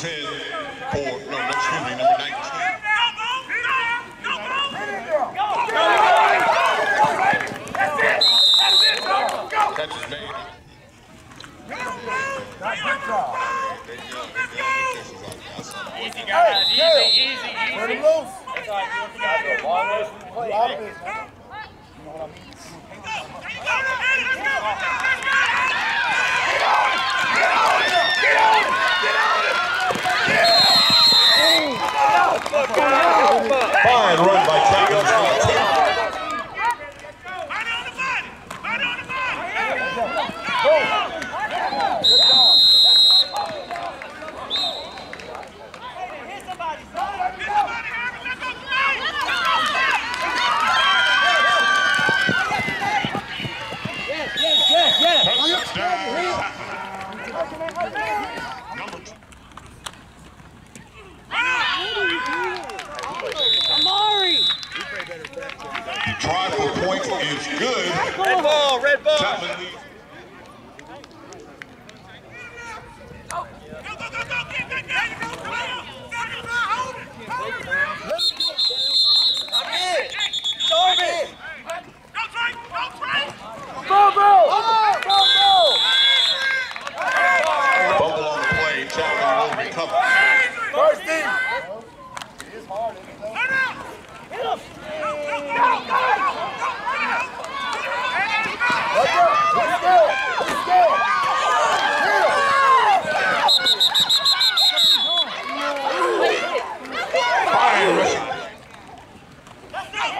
10 for, no, no, excuse me, number 19. Catch is made. Easy, guys. Easy, easy, easy. Put him loose. That's all right. You got to go long way from the plate. Obvious. Fine run by Chapman. Touchdown. Number two. Try for points is good. Red ball, red ball. Chapman leads. Bumble on the play. Chapman will recover. First team. Let's go. Let's go. Let's go. Fine rushing.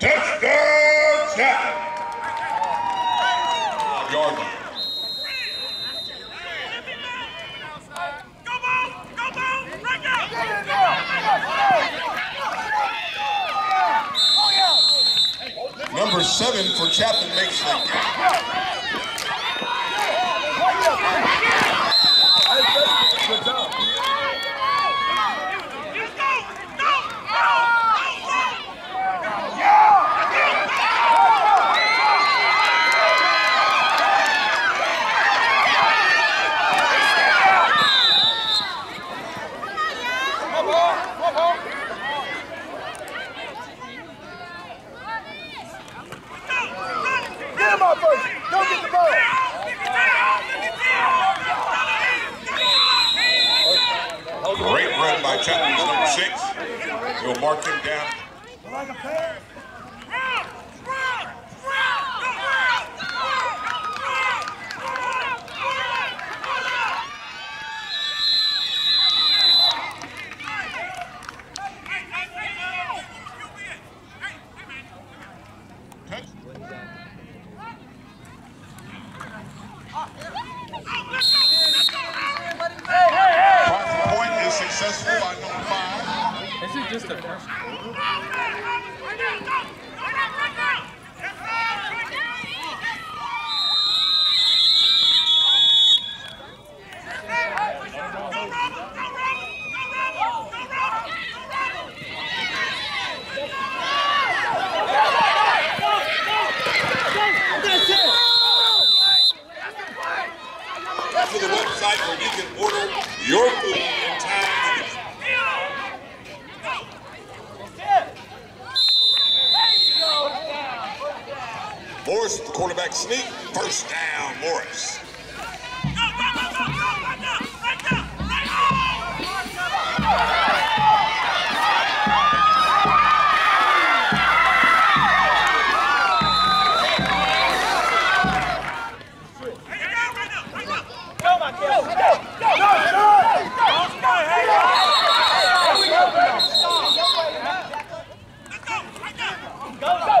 Touchdown, Chapman. Yard line. Number seven for Chapman makes the Good job. Get him out first. Go get the ball. great run by Chapman's number six. He'll mark him down. Is successful by number five. This is just the first. That's foot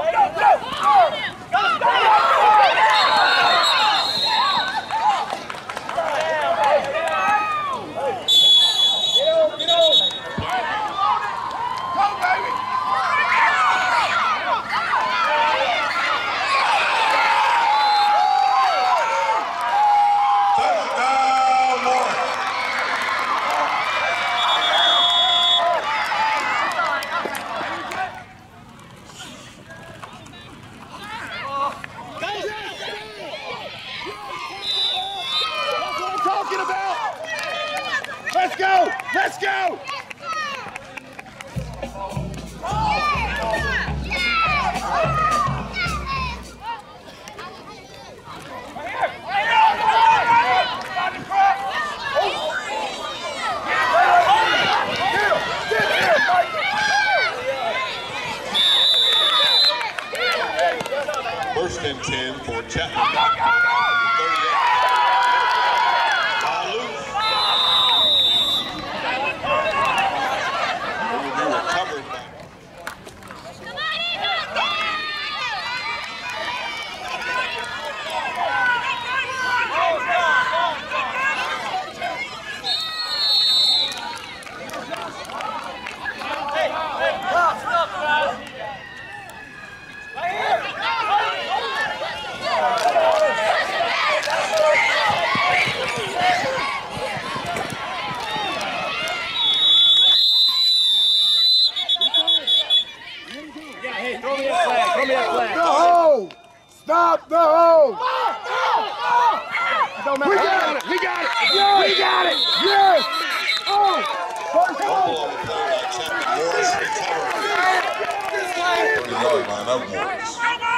another line I want.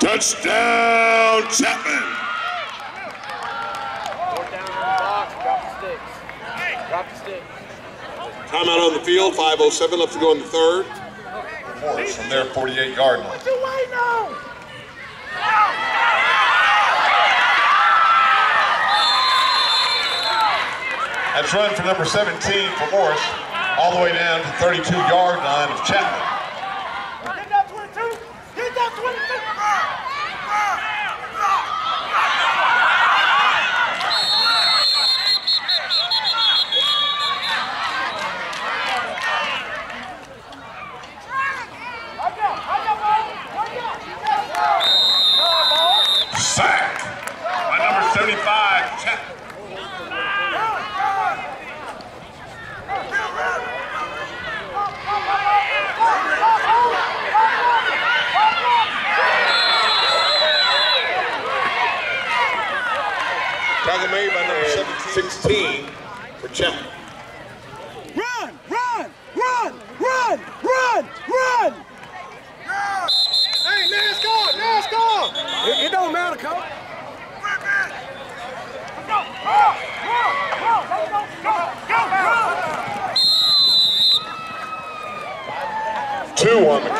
Touchdown, Chapman. Four down on the box, drop the sticks. Drop the sticks. Timeout on the field, 5.07 left to go in the third. Morris from their 48 yard line. What do I know? That's run for number 17 for Morris, all the way down to 32 yard line of Chapman. on the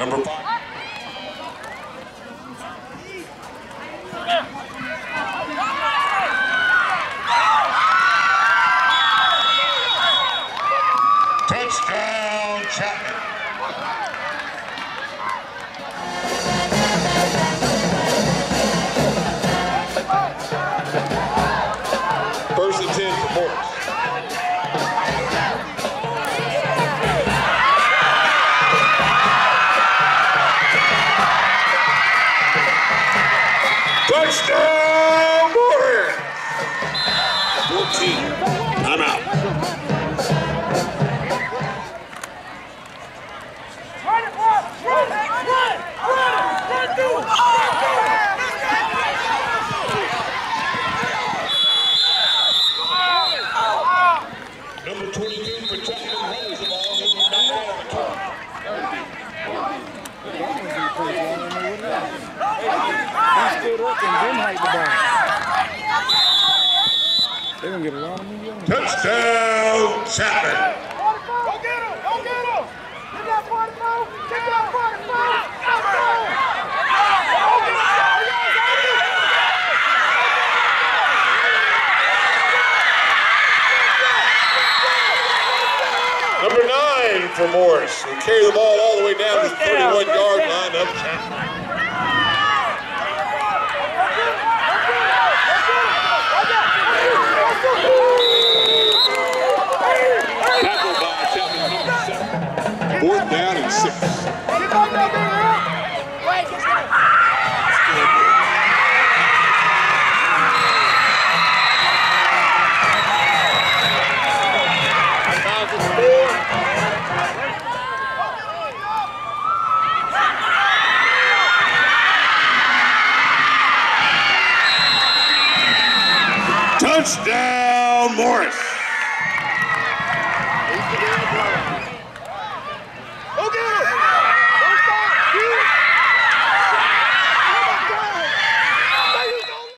Number five. Chapman. Go get him! Go get him! Get that 44! Get that 44! Let's go! Go get him! Number nine for Morris. Will carry the ball all the way down to the 31 yard line of Morris.